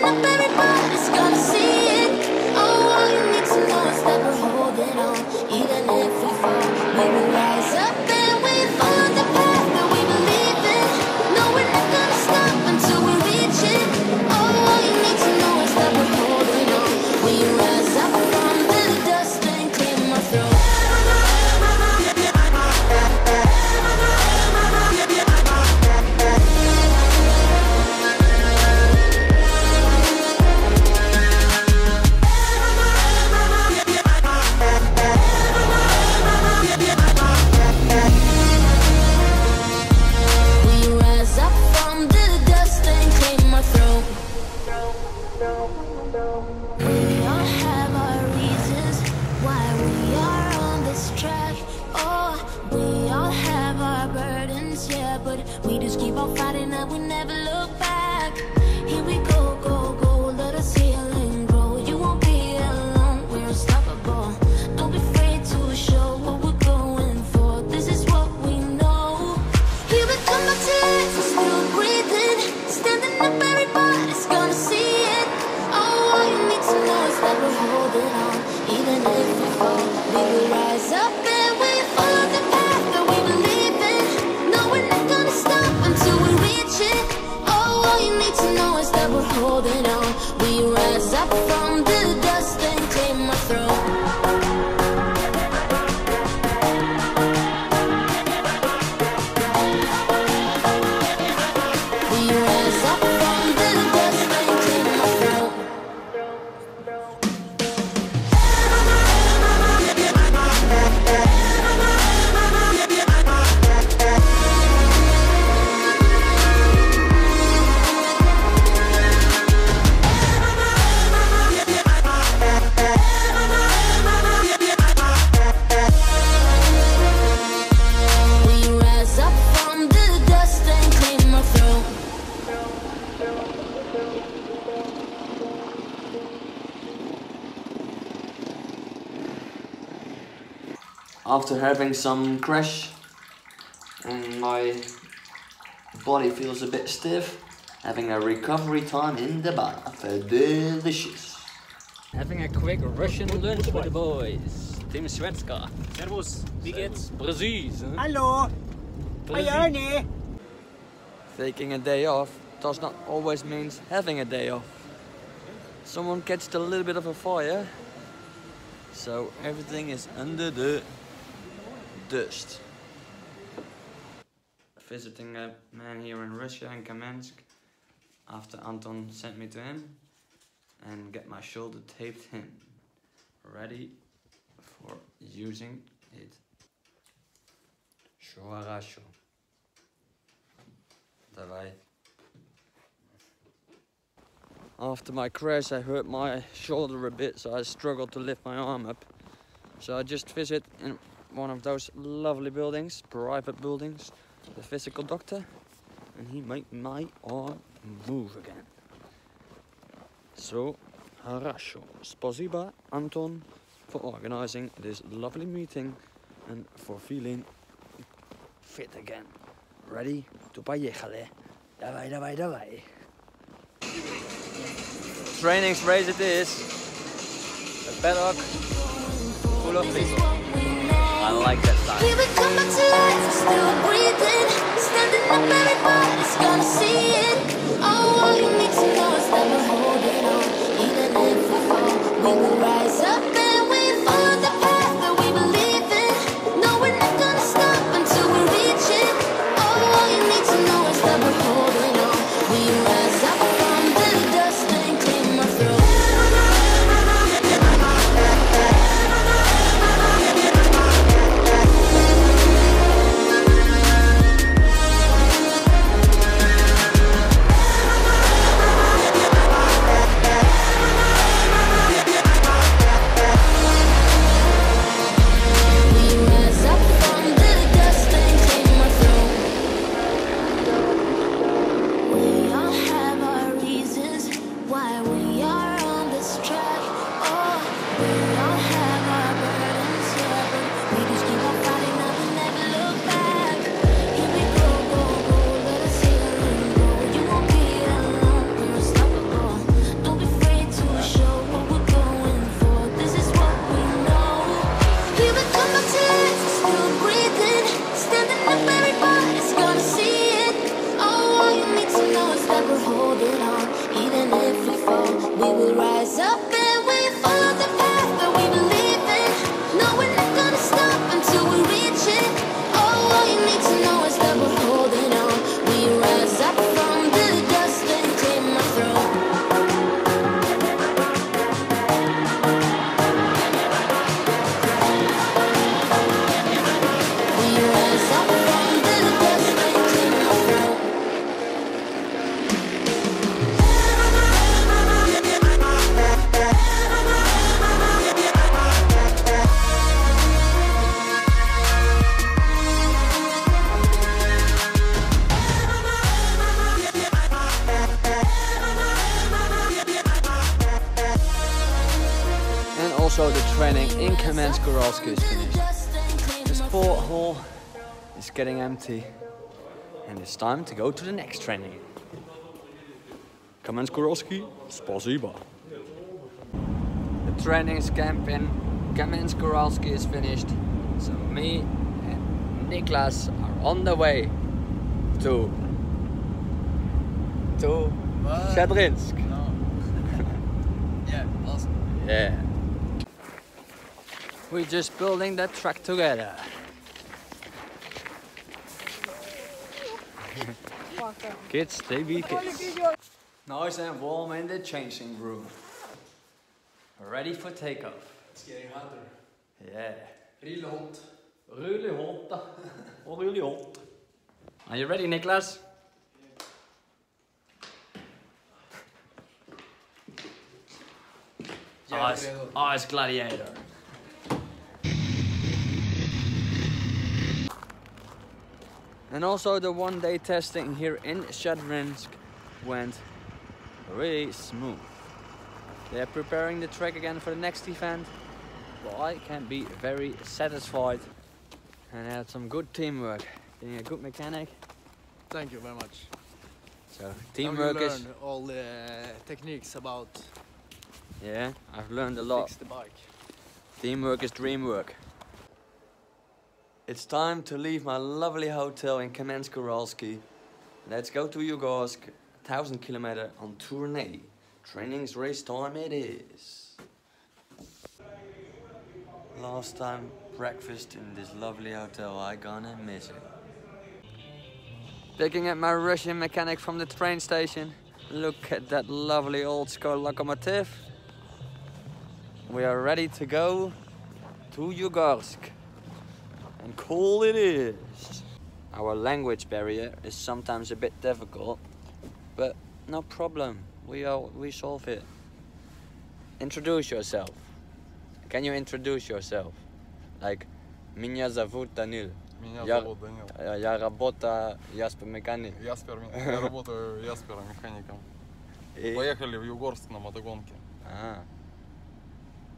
My baby boy is gonna see After having some crash and my body feels a bit stiff, having a recovery time in the bath. Delicious. Having a quick Russian lunch for the boys. Tim Svetska. Servus, wie geht's? Precies. hè? Hallo, Precies. Arne. Taking a day off does not always mean having a day off. Someone catched a little bit of a fire, so everything is under the dust. Visiting a man here in Russia in Kamensk after Anton sent me to him and get my shoulder taped in, ready for using it. Shoarasho. Давай. After my crash, I hurt my shoulder a bit, so I struggled to lift my arm up. So I just visit in one of those lovely buildings, private buildings, the physical doctor, and he made my arm move again. So, хорошо. Спасибо, Anton, for organizing this lovely meeting and for feeling fit again. Ready to поехали. Давай, давай, давай. Trainingsrace it is. A paddock full of people. I like that. Here we come back to life, still breathing. Standing up, everybody's gonna see it. All you need to Kamensk-Uralsky is finished. The sport hall is getting empty and it's time to go to the next training. Kamensk-Uralsky, spasiba. The training camp in Kamensk-Uralsky is finished, so me and Niklas are on the way to to Shadrinsk. Yeah, awesome. Yeah. We're just building that track together. kids, they be kids. Nice and warm in the changing room. Ready for takeoff. It's getting hotter. Yeah. Really hot. Really hot. Oh, really hot. Are you ready, Niklas? Yeah, Ice. Ice Gladiator. And also the one day testing here in Shadrinsk went really smooth. They're preparing the track again for the next event. But I can be very satisfied and had some good teamwork. Being a good mechanic. Thank you very much. So Now teamwork you is all the techniques about yeah, I've learned a lot. fix the bike. Teamwork is dreamwork. It's time to leave my lovely hotel in Kamensk-Uralsky. Let's go to Yugorsk, 1000 kilometer on tournée. Training's race time it is. Last time breakfast in this lovely hotel, I gonna miss it. Picking up my Russian mechanic from the train station. Look at that lovely old school locomotive. We are ready to go to Yugorsk And cool it is. Our language barrier is sometimes a bit difficult, but no problem. We all we solve it. Introduce yourself. Can you introduce yourself? Like, меня зовут Данил. Меня Я- зовут Данил. Э, Я работаю Яспер механик. Яспер, я работаю Яспером, механиком. И- Поехали в Югорск на мотогонке. Ah.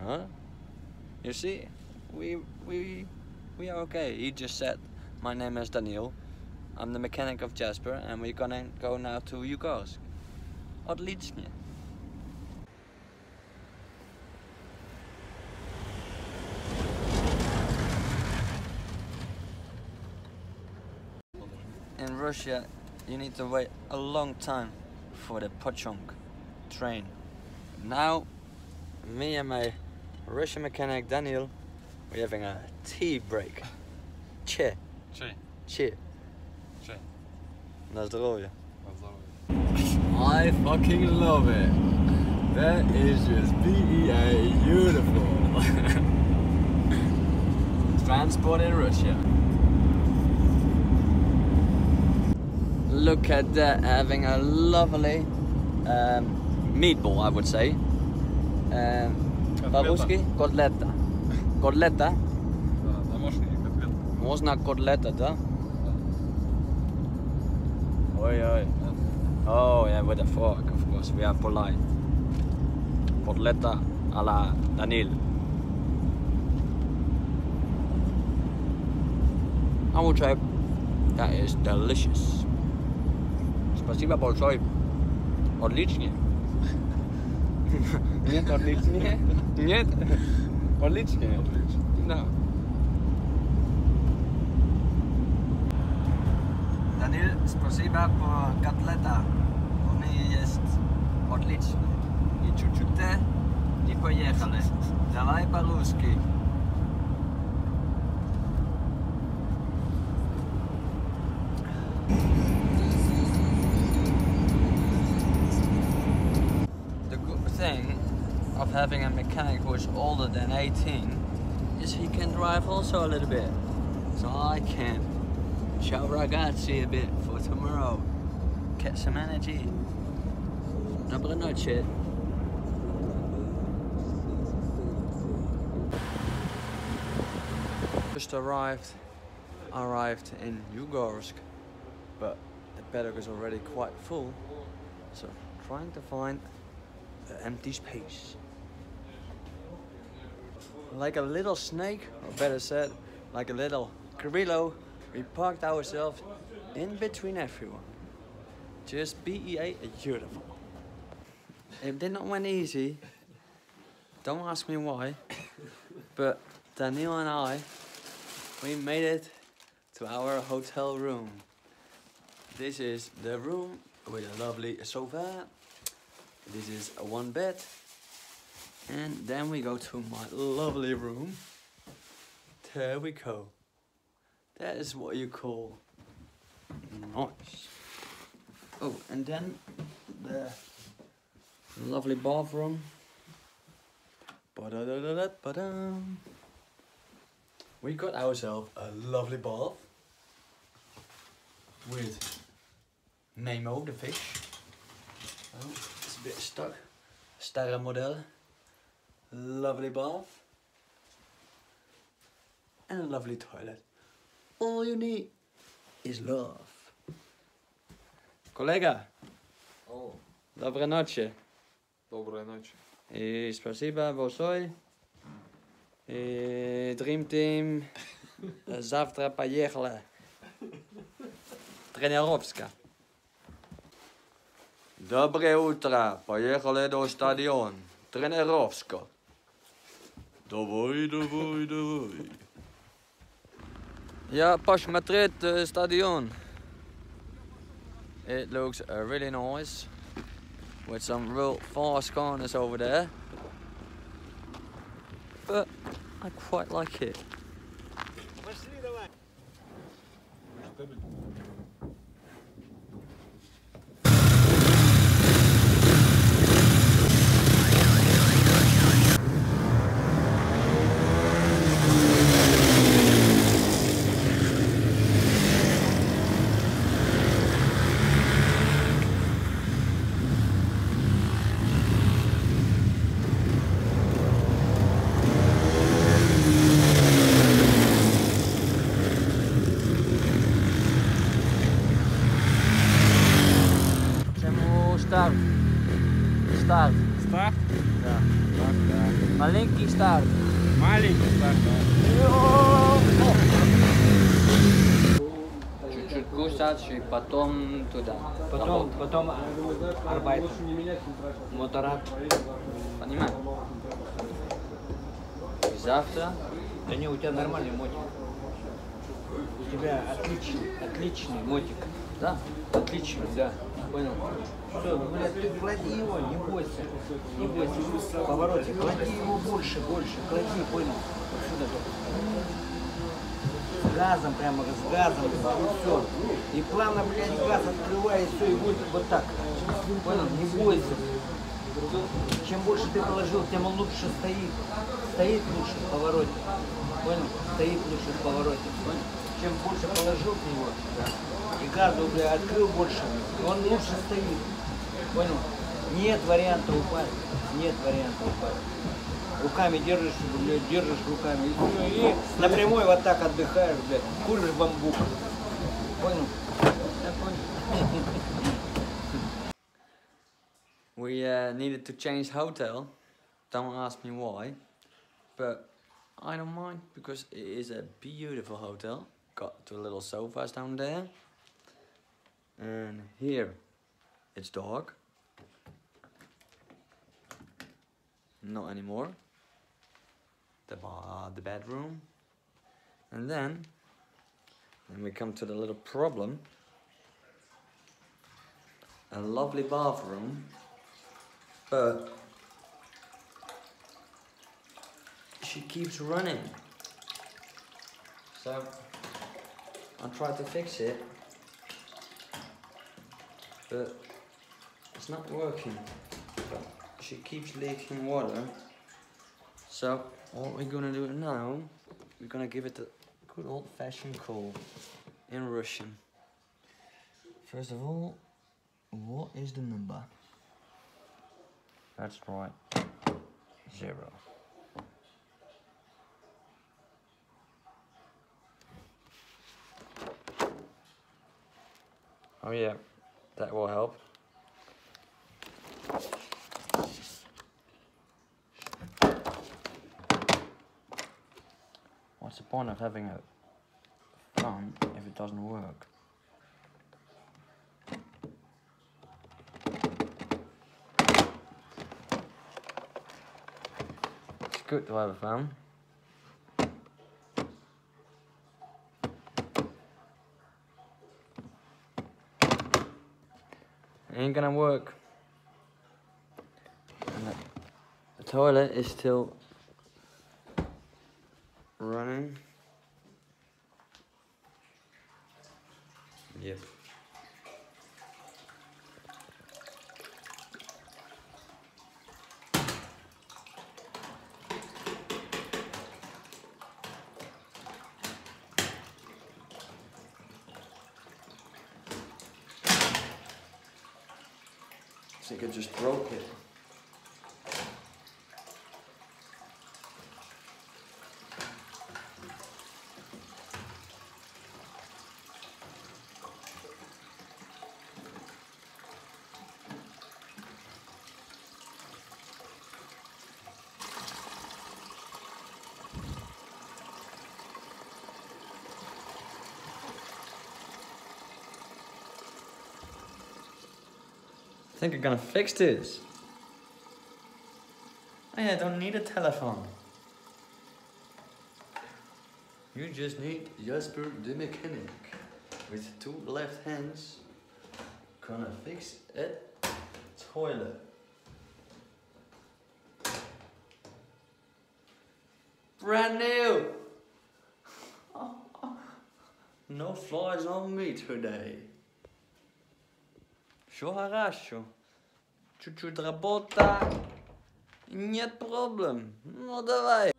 Huh? You see, we we we are okay. He just said, my name is Daniel, I'm the mechanic of Jasper and we're gonna go now to Yugorsk. Odlicznie. In Russia, you need to wait a long time for the Pochong train. Now, me and my Russian mechanic Daniel we're having a tea break. Che. Che. Che. Che. Na zdrowie. I fucking love it. That is just BEA beautiful. Transport in Russia. Look at that, having a lovely um, meatball, I would say. Um, Kotleta. котлета. Котлета. Да, домашний котлет. Можно котлета, да? Oi, oi. Oh, yeah, with a fork, of course. We are polite. Kotleta a la Danil. I will try. That is delicious. Спасибо большое. Отличнее. Нет, отличнее. Нет. Odlično. Odlično. Da. Danil, spasiba po katleta. Oni jest odliczny. I czuczute i pojechali. Dawaj paluski. having a mechanic who is older than 18 is he can drive also a little bit. So I can. show ragazzi a bit for tomorrow. Get some energy. Dobra noche. Just arrived, arrived in Yugorsk, but the bedrock is already quite full, so trying to find an empty space like a little snake, or better said, like a little grillo, we parked ourselves in between everyone. Just BEA beautiful. It did not went easy. Don't ask me why. But Daniel and I, we made it to our hotel room. This is the room with a lovely sofa. This is a one bed. And then we go to my lovely room. There we go. That is what you call nice. Oh, and then the lovely bathroom. Ba-da-da-da-da-ba-dum. We got ourselves a lovely bath with Nemo the fish. Oh, it's a bit stuck. Sterren model. Lovely bath. And a lovely toilet. All you need is love. Коллега, О, доброй ночи. доброй ночи. И спасибо большое. И Dream Team завтра поехали. Тренировка. Доброе утро. Поехали до стадион. Тренировка. Давай, давай, давай. Я посмотреть э, стадион. It looks uh, really nice with some real fast corners over there. But I quite like it. Czemu start? Start. Старт? Да. Маленький старт. Маленький старт. Чуть-чуть кусать и потом туда. Потом, потом арбайт. Мотора. Понимаешь? И завтра Да не, у тебя нормальный мотик. У тебя отличный, отличный мотик. Да. Отличный, да. Понял? Все, блядь, ты клади его, не бойся. Не бойся. В повороте. Клади его больше, больше. Клади, понял? Вот сюда только. С газом, прямо с газом. Все. И плавно, блядь, газ открывай, и все, и будет вот так. Понял? Не бойся. Чем больше ты положил, тем он лучше стоит. Стоит лучше в повороте. Понял? Стоит лучше в повороте. Понял? Чем больше положил в него, и газу бля, открыл больше, и он лучше стоит. Понял? Нет варианта упасть. Нет варианта упасть. Руками держишь, блядь, держишь руками. И, и на прямой вот так отдыхаешь, блядь. Куришь бамбук. Понял? Я понял. we uh, needed to change hotel. Don't ask me why, but I don't mind because it is a beautiful hotel. Got two little sofas down there, and here it's dark. Not anymore. The ba- the bedroom, and then then we come to the little problem. A lovely bathroom but she keeps running. So I tried to fix it, but it's not working. She keeps leaking water. So what we're gonna do now, we're gonna give it a good old fashioned call in Russian. First of all, what is the number? That's right. Zero. Oh yeah, that will help. What's the point of having a fun if it doesn't work? It's good to have a fan. Ain't gonna work. The toilet is still running. Yep. I think I just broke think I'm gonna fix this. Oh, I don't need a telephone. You just need Jasper the mechanic with two left hands. Gonna fix a toilet. Brand new! No flies on me today. Все хорошо. Чуть-чуть работа. Нет проблем. Ну давай.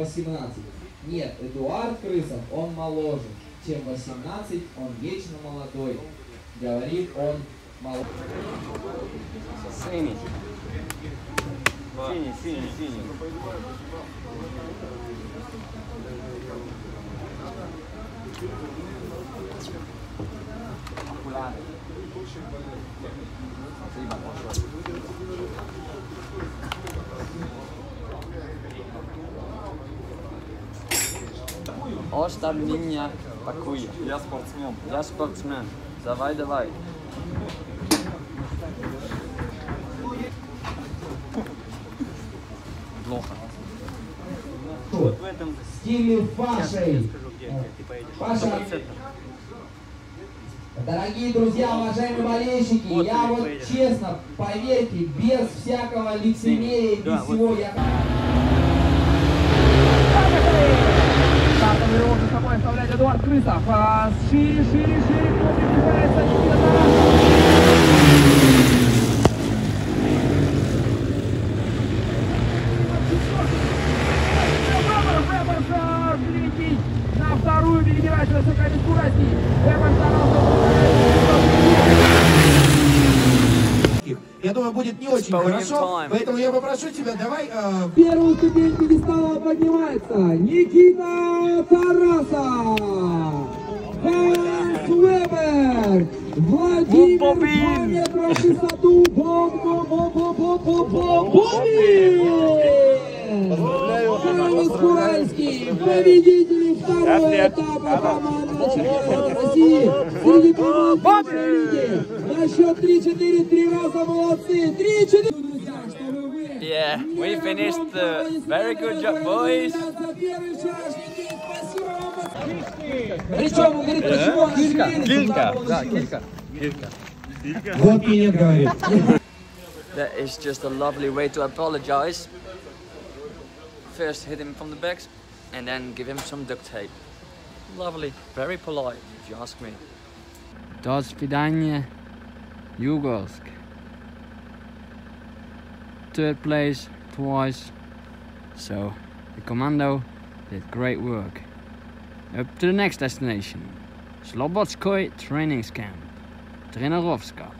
18. Нет, Эдуард Крысов, он моложе, чем 18, он вечно молодой. Говорит он молодой. Синий. Синий, синий, синий. Оставь меня в покое. Я спортсмен. Я спортсмен. Давай, давай. Плохо. В стиле фашей. Паша, Дорогие друзья, уважаемые болельщики, я вот честно, поверьте, без всякого лицемерия, без всего, я... Там его за собой оставляет Эдуард Крысов. А, шире, шире, шире. Кто приближается? Никита Тарасов. Вторую перебирать высоко без курасти. Эван Тарасов. Старался Я думаю, будет не очень хорошо, поэтому я попрошу тебя, давай э, Первую ступень пьедестала поднимается Никита Тарасов. Ханс Вебер. Владимир Бобин. 2 метра в высоту. Бом, бом, бом, бом, бом, бом, бом, Бобин. Карлос Куральский, победители второго этапа командного чемпионата России среди команд лиги. На счет 3-4, три раза молодцы. 3-4. Друзья, чтобы вы Yeah, we не finished громко uh, very good job, boys. за первый вчерашний день. Спасибо вам. Причем, он говорит, почему она Килька. Да, килька. Вот мне нет, говорит. That is just a lovely way to apologize. First hit him from the back and then give him some duct tape. Lovely, very polite, if you ask me. До свидания, Yugorsk. Third place twice. So the commando did great work. Up to the next destination. Slobodskoy training camp. Trenerovska.